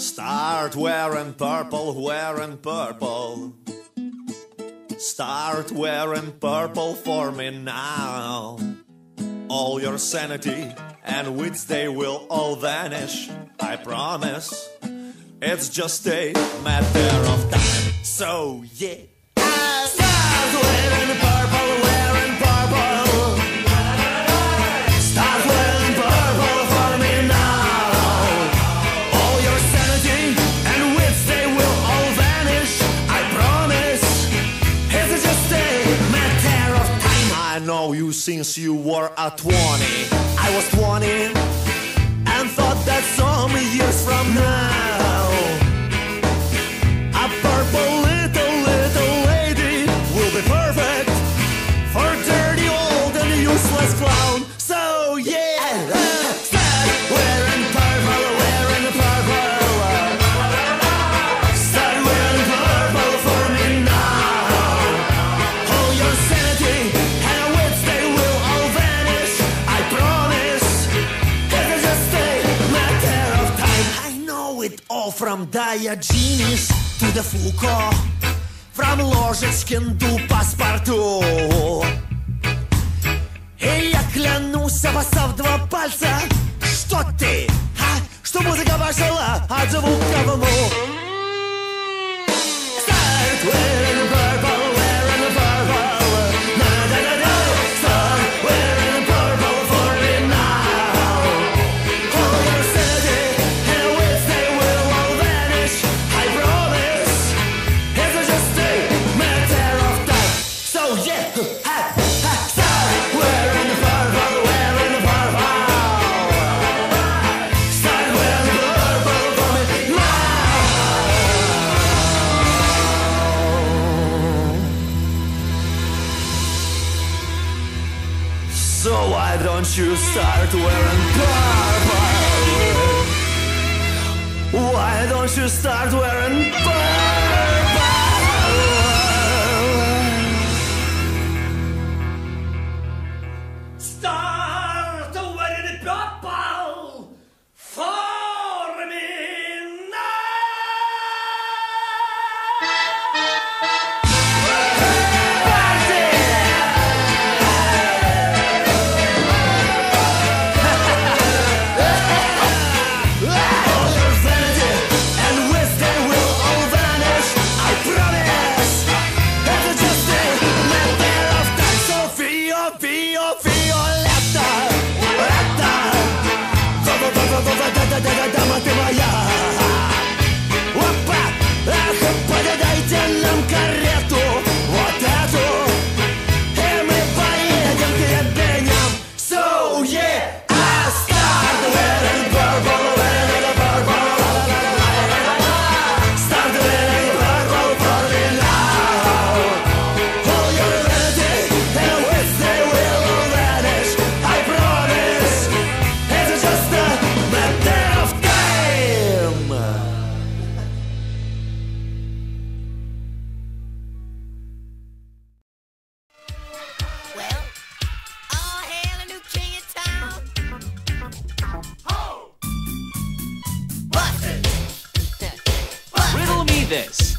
Start wearing purple, wearing purple. Start wearing purple for me now. All your sanity and wits, they will all vanish, I promise. It's just a matter of time. So, yeah. Start wearing purple. know you since you were a 20. I was 20 and thought that some years from now. go from Diogenes to the Foucault, from Ложечкин до паспорту. И я клянусь, обоссав два пальца, что ты, а? Что музыка пошла от звука в мух. So why don't you start wearing purple? Why don't you start wearing purple? this.